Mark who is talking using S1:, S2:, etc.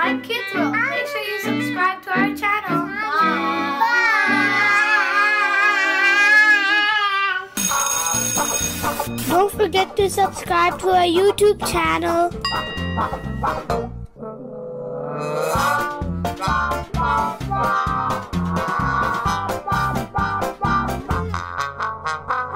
S1: my kids will. Make sure you subscribe to our channel. Bye. Don't forget to subscribe to our YouTube channel. Bye.